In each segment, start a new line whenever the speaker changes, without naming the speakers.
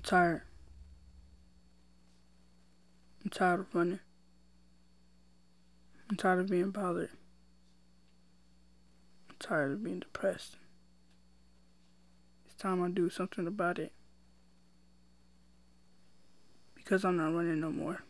tired. I'm tired of running. I'm tired of being bothered. I'm tired of being depressed. It's time I do something about it. Because I'm not running no more.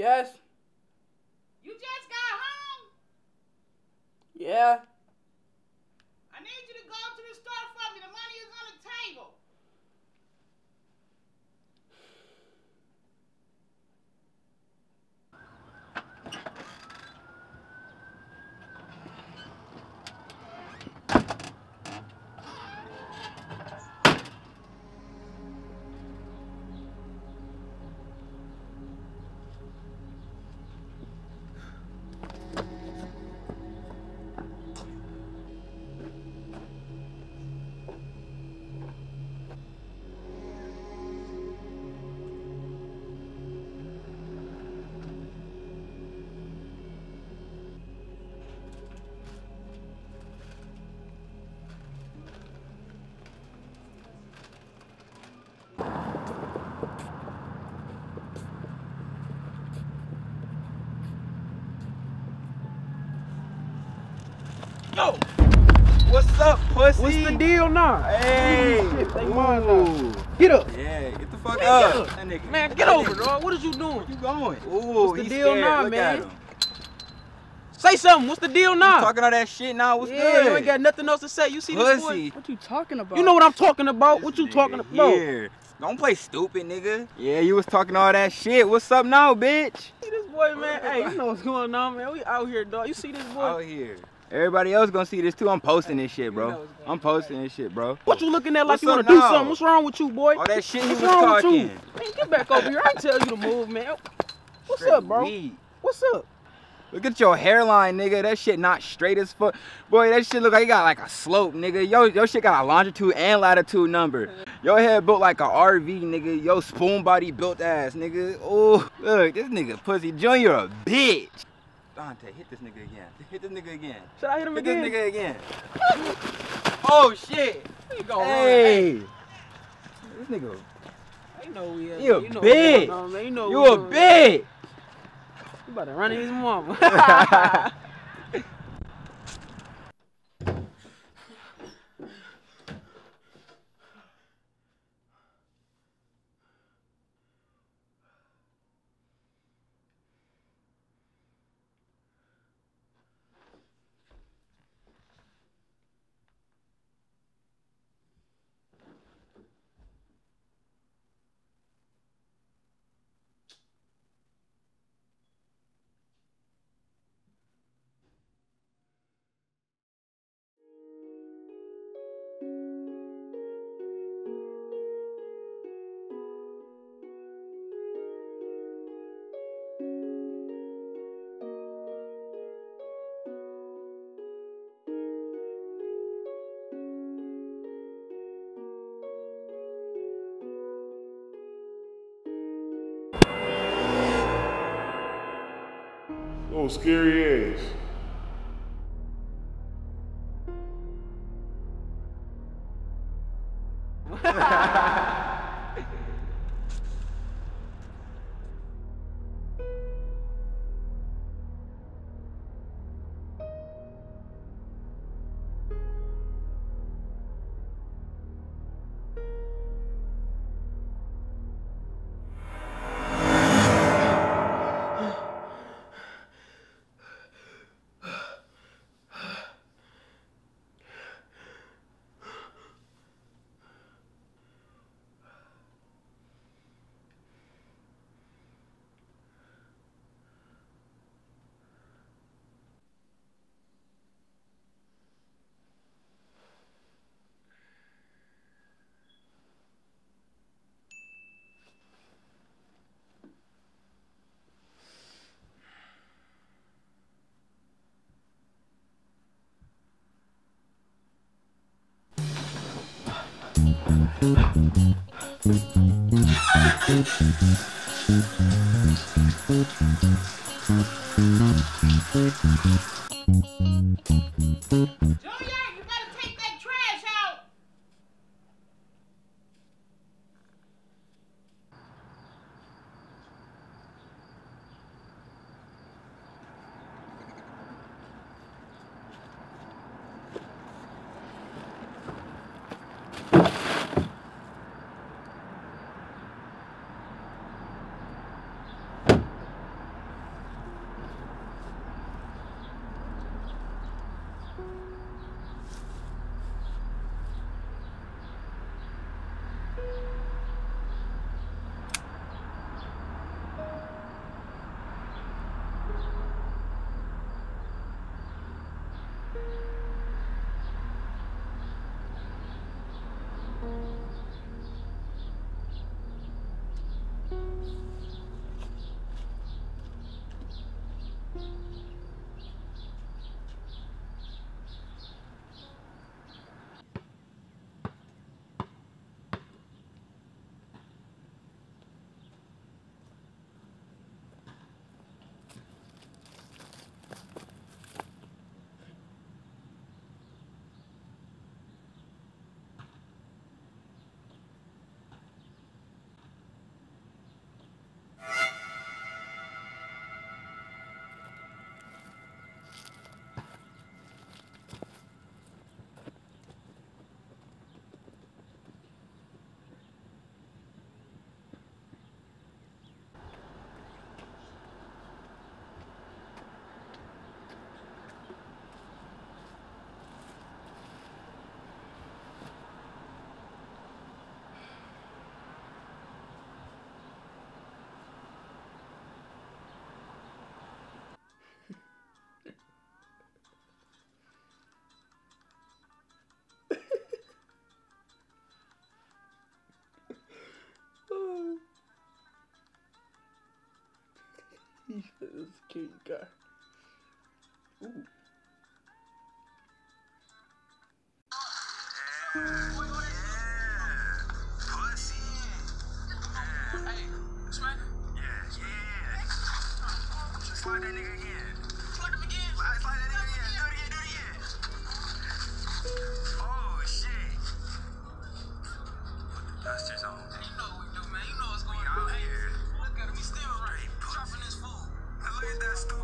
Yes?
Up, pussy?
What's the deal now?
Hey,
Shit, they mine now. Get up.
Yeah, get the fuck
Man,
up.
get up.
That nigga-
Man, get over,
nigga-
dog. What is you doing?
Where you going? Ooh,
What's the deal
scared.
now,
Look
man? Say something. What's the deal
You
now?
talking all that shit now? What's
yeah,
good?
you ain't got nothing else to say. You see this boy?
What you talking about?
You know what I'm talking about?
This
what you talking about?
Here. Don't play stupid, nigga. Yeah, you was talking all that shit. What's up now, bitch?
See this boy, man. Hey, you know what's going on, man. We out here, dog. You see this boy?
Out here. Everybody else gonna see this too. I'm posting this shit, bro. I'm posting this shit, bro.
What you looking at like
What's
you want to do
now?
something? What's wrong with you, boy?
All that shit he
What's
was
wrong with you?
talking.
Man, get back over here. I ain't tell you to move, man. What's
Straight
up, bro?
weed.
What's up?
Look at your hairline, nigga. That shit not straight as fuck. Boy, that shit look like you got like a slope, nigga. Yo, your shit got a longitude and latitude number. Your head built like a RV, nigga. Yo, spoon body built ass, nigga. Oh, look, this nigga pussy Junior a bitch. Dontae, hit this nigga again. Hit this nigga again.
Should I hit him
Hit
again?
Hit this nigga again. oh shit.
He gonna run.
Hey. This nigga,
You know we
You a
you know
bitch.
on, man. You know
you a bitch.
You about to run in his mama.
scary ass.
Junior,
A security guard. Ooh.
That stupid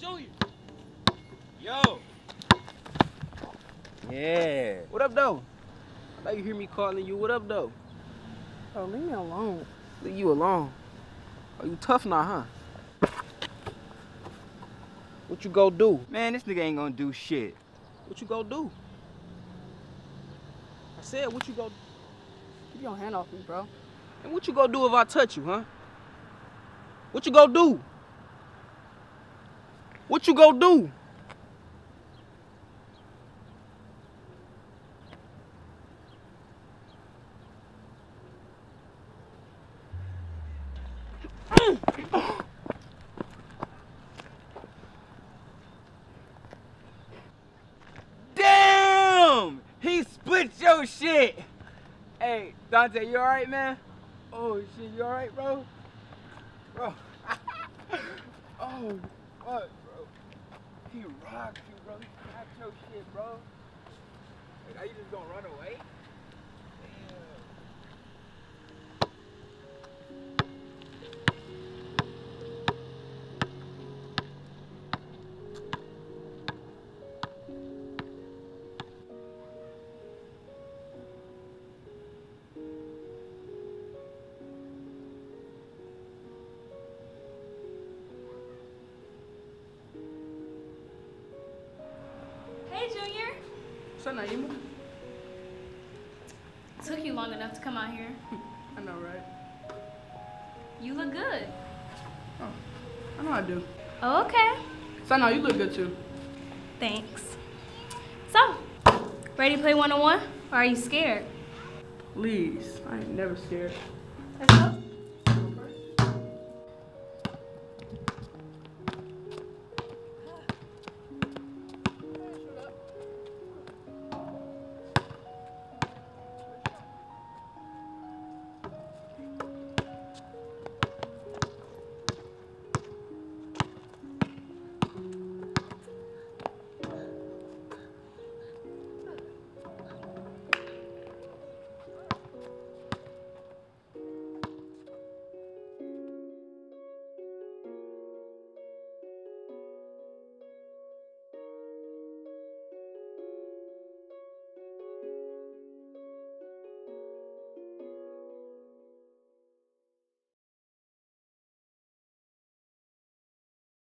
Junior.
Yo. Yeah.
What up, though? I thought you hear me calling you. What up, though?
Oh, leave me alone.
Leave you alone. Are you tough now, huh? What you go do?
Man, this nigga ain't gonna do shit.
What you go do? I said, what you go
Keep your hand off me, bro.
And what you go do if I touch you, huh? What you go do? What you go do?
Damn! He split your shit. Hey, Dontae, you alright, man? Oh shit, you alright, bro? Bro. oh, bro? He rocks you, bro. He cracked your shit, bro. Like, are you just gonna run away?
Naima?
Took you long enough to come out here.
I know, right?
You look good.
Oh, I know I do.
Oh, okay.
So, no, you look good too.
Thanks. So, ready to play one on one? Or are you scared?
Please. I ain't never scared.
Let's go.